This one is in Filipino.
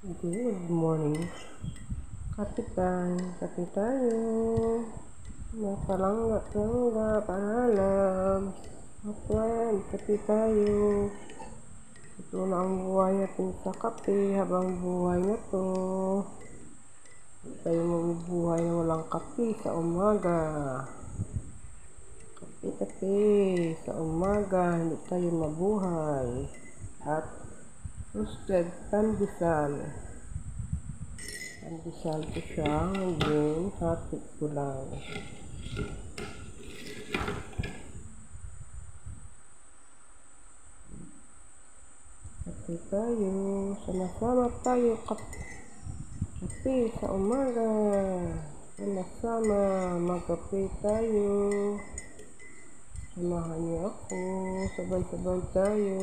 Good morning. Kapitan, kape tayo. Napalangga-langga, paalam. Kaplan, kape tayo. Ito na ang buhay natin sa kape habang buhay na to. Tayo mabubuhay na walang kape sa umaga. Kape-kape sa umaga, hindi tayo mabuhay. At roasted pandesal. Pandesal ko siya, ngayon hapit ko lang. Kape tayo, sama-sama tayo kap kape sa umaga. Sama-sama magkape tayo. Samahan niyo ako, sabay-sabay tayo.